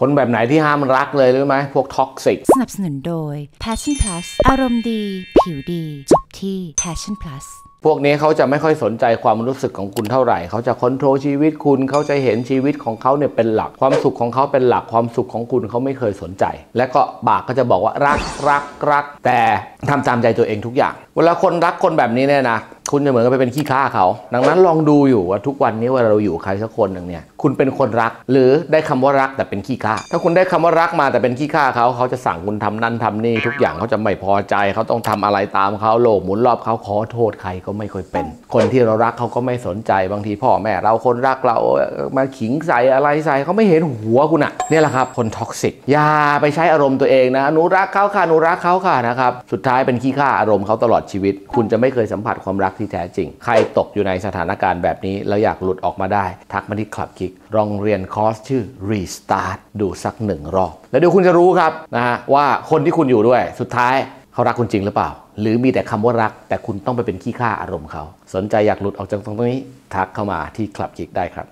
คนแบบไหนที่ห้ามรักเลยรู้ไหมพวก toxicสนับสนุนโดย Passion Plus อารมณ์ดี ผิวดีจบที่ Passion Plus พวกนี้เขาจะไม่ค่อยสนใจความรู้สึกของคุณเท่าไหร่ เขาจะ control ชีวิตคุณ เขาจะเห็นชีวิตของเขาเนี่ยเป็นหลัก ความสุขของเขาเป็นหลัก ความสุขของคุณเขาไม่เคยสนใจ และก็ปากก็จะบอกว่ารักรักรัก แต่ทำตามใจตัวเองทุกอย่าง เวลาคนรักคนแบบนี้เนี่ยนะ คุณจะเหมือนกับไปเป็นขี้ข้าเขา ดังนั้นลองดูอยู่ว่าทุกวันนี้เวลาเราอยู่ใครสักคนหนึ่งเนี่ย คุณเป็นคนรัก หรือได้คำว่ารักแต่เป็นขี้ข้า ถ้าคุณได้คำว่ารักมาแต่เป็นขี้ข้าเขา เขาจะสั่งคุณทำนั่นทำนี่ ทุกอย่างเขาจะไม่พอใจ เขาต้องทำอะไรตามเขาโลกหมุนรอบเขาขอโทษใครก็ไม่ค่อยเป็น คนที่เรารักเขาก็ไม่สนใจ บางทีพ่อแม่เราคนรักเรามาขิงใส่อะไรใส่เขาไม่เห็นหัวคุณอะเนี่ยแหละครับ คน toxic อย่าไปใช้อารมณ์ตัวเองนะหนูรักเขาค่ะหนูรักเขาค่ะนะครับ สุดท้ายเป็นขี้ข้าอารมณ์เขาตลอดชีวิต คุณจะไม่เคยสัมผัสความรักที่แท้จริง ใครตกอยู่ในสถานการณ์แบบนี้ แล้วอยากหลุดออกมาได้ ทักมาที่ Clubgig ลองเรียนคอร์สชื่อ Restart ดูสักหนึ่งรอบ แล้วเดี๋ยวคุณจะรู้ครับนะฮะว่าคนที่คุณอยู่ด้วยสุดท้ายเขารักคุณจริงหรือเปล่า หรือมีแต่คำว่ารัก แต่คุณต้องไปเป็นขี้ข้าอารมณ์เขา สนใจอยากหลุดออกจากตรงนี้ ทักเข้ามาที่คลับคิกได้ครับ